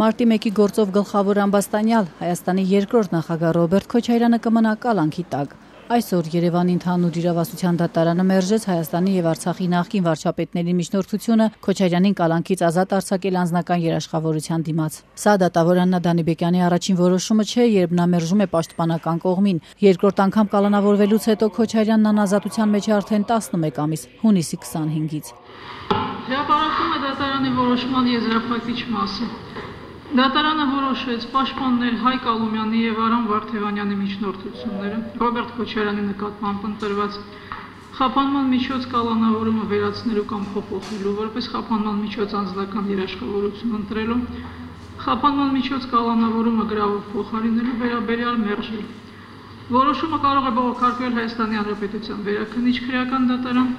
Մարտի 1-ի գործով գլխավոր ամբաստանյալ Հայաստանի երկրորդ նախագահ Ռոբերտ Քոչարյանը կմնա կալանքի տակ։ Այսօր Երևանի ընդհանուր իրավասության դատարանը մերժեց Հայաստանի եւ Արցախի նախկին վարչապետների միջնորդությունը Քոչարյանին կալանքից ազատ արձակել անձնական երաշխավորության դիմաց։ Սա դատավոր Աննա Դանիբեկյանի առաջին որոշումը չէ, երբ նա մերժում է պաշտպանական կողմին։ Երկրորդ անգամ կալանավորվելուց հետո Քոչարյանն անազատության մեջ է արդեն 11 ամիս, հունիսի 25-ից։ Հրապարակում է դատարանի որոշման եզրափակիչ մասը։ Դատարանը որոշեց պաշտպանել Հայկ Ալումյանի եւ Արամ Վարդևանյանի միջնորդությունները Ռոբերտ Քոչարյանի նկատմամբ ընտրված խափանման միջոց կալանավորումը վերացնելու կամ փոփոխելու, որպես խափանման միջոց անձնական երաշխավորություն ընտրելու, խափանման միջոց կալանավորումը գրավով փոխարինելու վերաբերյալ մերժել։ Որոշումը կարող է բողոքարկվել Հայաստանի Հանրապետության վերաքննիչ քրեական դատարան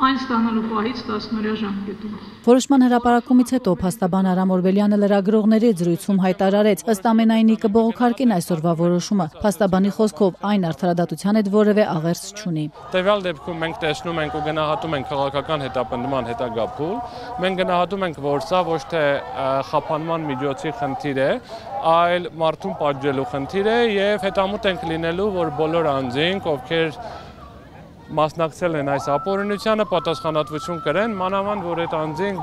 այն ստանալու պահից 10-օրյա ժամկետում։ Որոշման հրապարակումից հետո փաստաբան Արամ Օրբելյանը լրագրողների զրույցում հայտարարեց, ըստ ամենայնի կբողոքարկեն այսօրվա որոշումը։ Փաստաբանի խոսքով այն արդարադատության հետ որևէ աղերս չունի։ Տևյալ դեպքում մենք տեսնում ենք ու գնահատում ենք քաղաքական հետապնդման հետագա փուլ։ Մենք գնահատում ենք, որ սա ոչ թե խափանման միջոցի խնդիր է, այլ մարդուն պատժելու խնդիր է եւ հետամուտ ենք լինելու, որ բոլոր անձինք, ովքեր մասնակցել են այս ապօրինությանը, պատասխանատվություն կրեն, մանավանդ որ այդ անձինք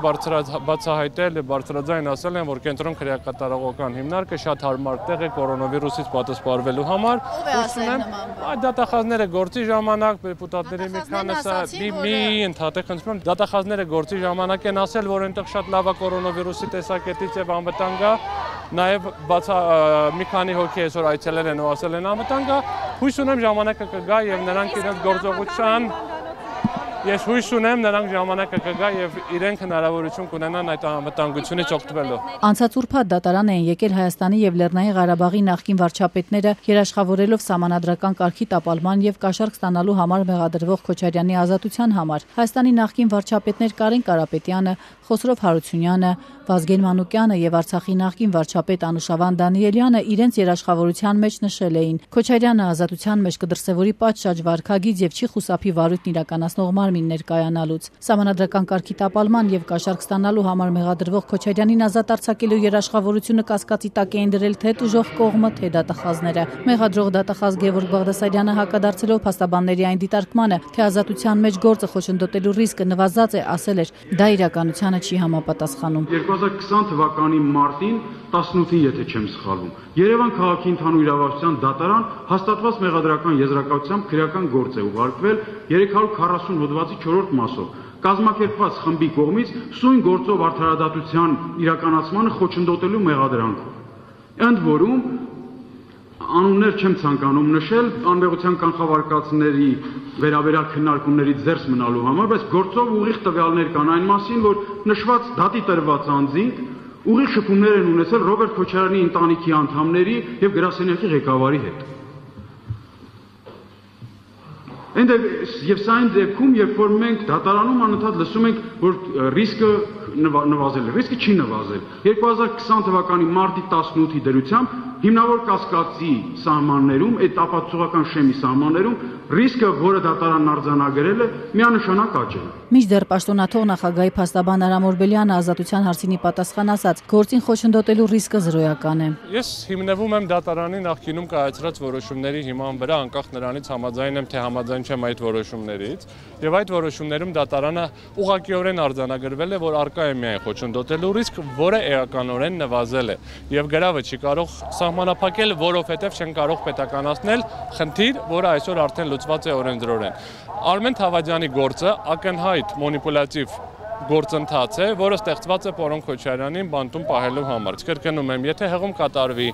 բացահայտել, բարձրաձայն ասել են, որ կենտրոն քրեակատարողական հիմնարկը շատ հարմար տեղ է կորոնավիրուսից պատասխանելու համար։ Ուշում այդ դատախազները գործի ժամանակ դեպուտատների մի քանիսը մի ընդհատե խնդրում եմ դատախազները գործի ժամանակ են ասել, որ այնտեղ շատ լավ է կորոնավիրուսի տեսակետից եւ անվտանգ է նաև բացա մի քանի հոգի այսօր այցելել են ու ասել են անվտանգ է հույս ունեմ ժամանակը կգա եւ նրանք իրենց գործողության Ես հույս ունեմ նրանք ժամանակը կգա եւ իրենք հնարավորություն կունենան այդ անվտանգությունից օգտվելու։ Անցած ուրբաթ դատարան են եկել Հայաստանի եւ Լեռնային Ղարաբաղի նախկին վարչապետները երաշխավորելով համանadrական կարգի տապալման եւ կաշառք ստանալու համար մեղադրվող Քոչարյանի ազատության համար։ Հայաստանի նախկին վարչապետներ Կարեն Կարապետյանը, Խոսրով Հարությունյանը, Վազգեն Մանուկյանը եւ Արցախի նախկին վարչապետ Անուշավան Դանիելյանը իրենց երաշխավորության մեջ նշել էին. Քոչարյանը ազատության մեջ կդրսևորի պատշաճ վարկագիծ եւ չի խուսափի վարույթն իրականացնող մարմին ներկայանալուց։ Սահմանադրական կարգի տապալման եւ կաշառք ստանալու համար մեղադրվող Քոչարյանին ազատ արձակելու երաշխավորությունը կասկածի տակ էին դրել թե դժող կողմը, թե դատախազները։ Մեղադրող դատախազ Գևորգ Բաղդասարյանը հակադարձելով փաստաբանների այն դիտարկմանը, թե ազատության մեջ գործը խոչընդոտելու ռիսկը նվազած է, ասել էր. դա իրականությանը չի համապատասխանում։ 2020 թվականի մարտին 18-ին, եթե չեմ սխալվում, Երևան քաղաքի ընդհանուր իրավասության դատարան հաստատված մեղադրական եզրակացությամբ քրեական գործ է ուղարկվել 340 հոդվածի 4-րդ մասով կազմակերպված խմբի կողմից սույն գործով արդարադատության իրականացմանը խոչընդոտելու մեղադրանքով։ Ընդ որում անուններ չեմ ցանկանում նշել անվեղության կանխավարկածների վերաբերյալ քննարկումներից ձերս մնալու համար, բայց գործով ուղիղ տվյալներ կան այն մասին, որ նշված դատի տրված անձինք ուղիղ շփումներ են ունեցել Ռոբերտ Քոչարյանի ընտանիքի անդամների եւ գրասենյակի ղեկավարի հետ։ Այնտեղ եւ սա այն դեպքում, երբ որ մենք դատարանում անընդհատ լսում ենք, որ ռիսկը նվազել է, ռիսկը չի նվազել։ 2020 թվականի մարտի 18-ի դրությամբ հիմնավոր կասկածի սահմաններում, այդ ապացուցողական շեմի սահմաններում ռիսկը, որը դատարանն արձանագրել է, միանշանակ աճել է։ Միջդեռ պաշտոնաթող նախագահի փաստաբան Արամ Օրբելյանը ազատության հարցինի պատասխան ասաց. գործին խոչընդոտելու ռիսկը զրոյական է։ Ես հիմնվում եմ դատարանի նախկինում կայացրած որոշումների հիման վրա, անկախ նրանից համաձայն եմ թե համաձայն չեմ այդ որոշումներից, եւ այդ որոշումներում դատարանը ուղղակիորեն արձանագրվել է, որ արկա է միայն խոչընդոտելու ռիսկ, որը էականորեն նվազել է եւ գրավը չի կարող սա սահմանափակել, որովհետև չեն կարող պետականացնել խնդիր, որը այսօր արդեն լուծված է օրենսդրորեն։ Արմեն Թավադյանի գործը ակնհայտ մանիպուլյատիվ գործընթաց է, որը ստեղծված է Պորոն Քոչարյանին բանտում պահելու համար։ Կրկնում եմ, եթե հեղում կատարվի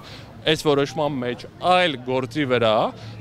այս որոշման մեջ այլ գործի վրա,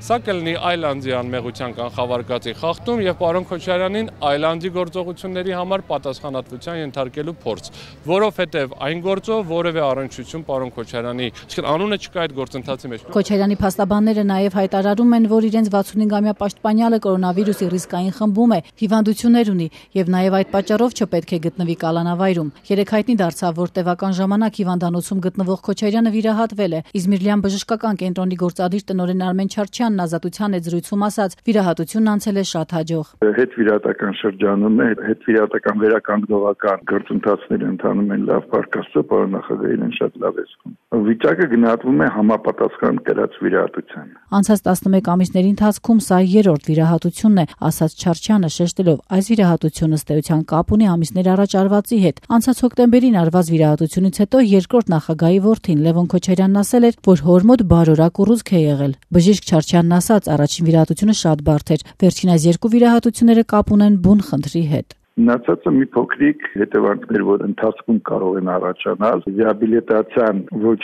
սա կլինի այլ անձի անմեղության կանխավարկածի խախտում եւ պարոն Քոչարյանին այլ անձի գործողությունների համար պատասխանատվության ենթարկելու փորձ, որովհետեւ այն գործով որևէ առնչություն պարոն Քոչարյանի, այսինքն անունը չկա այդ գործընթացի մեջ։ Քոչարյանի փաստաբանները նաեւ հայտարարում են, որ իրենց 65-ամյա պաշտպանյալը կորոնավիրուսի ռիսկային խմբում է, հիվանդություններ ունի եւ նաեւ այդ պատճառով չպետք է գտնվի կալանավայրում։ Երեք հայտնի դարձավ, որ տևական ժամանակ հիվանդանոցում գտնվող Քոչարյանը վիրահատվել է, իսկ Միրլյան բժշկական կենտրոնի գործադիր տնօրեն Արմեն Չարչյանն ազատության այդ զրույցում ասաց. վիրահատությունն անցել է շատ հաջող։ Հետ վիրահատական շրջանում է, հետ վիրահատական վերականգնողական գործընթացները ընթանում են լավ բարգաստո, պարոն նախագահ իրեն շատ լավ է զգում։ Վիճակը գնահատվում է համապատասխան կրած վիրահատության։ Անցած 11 ամիսների ընթացքում սա երրորդ վիրահատությունն է, ասաց Չարչյանը շեշտելով, այս վիրահատությունը ըստեյության կապ ունի ամիսներ առաջ արվածի հետ։ Անցած հոկտեմբերին արված վիրահատությունից հետո երկրորդ նախագահի որդին Լևոն Քոչարյանն ասել էր, որ հոր մոտ բարորակ ուռուցք է եղել։ Բժիշկ Չարչյանն ասաց, առաջին վիրահատությունը շատ բարդ էր։ Վերջին այս երկու վիրահատությունները կապ ունեն բուն խնդրի հետ։ Մնացածը մի փոքրիկ հետևանքներ, որ ընթացքում կարող են առաջանալ, ռեաբիլիտացիան ոչ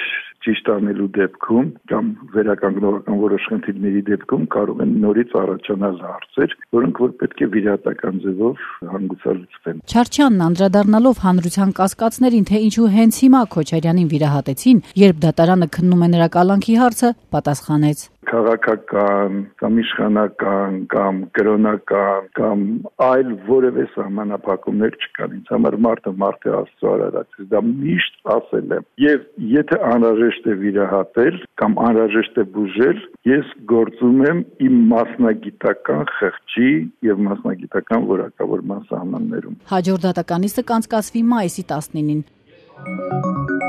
ճիշտ անելու դեպքում կամ վերականգնողական որոշ խնդիրների դեպքում կարող են նորից առաջանալ հարցեր, որոնք որ պետք է վիրահատական ձևով հանգուցալուծվեն։ Չարչյանն անդրադառնալով հանրության կասկածներին, թե ինչու հենց հիմա Քոչարյանին վիրահատեցին, երբ դատարանը քննում է նրա կալանքի հարցը, պատասխանեց քաղաքական կամ իշխանական կամ կրոնական կամ այլ որևէ սահմանափակումներ չկան։ Ինձ համար մարդը մարդ է Աստծո արարած։ Դա միշտ ասել եմ։ Եվ եթե անհրաժեշտ է վիրահատել կամ անհրաժեշտ է բուժել, ես գործում եմ իմ մասնագիտական խղճի եւ մասնագիտական որակավորման սահմաններում։ Հաջորդ դատականիստը կանցկացվի մայիսի 19-ին։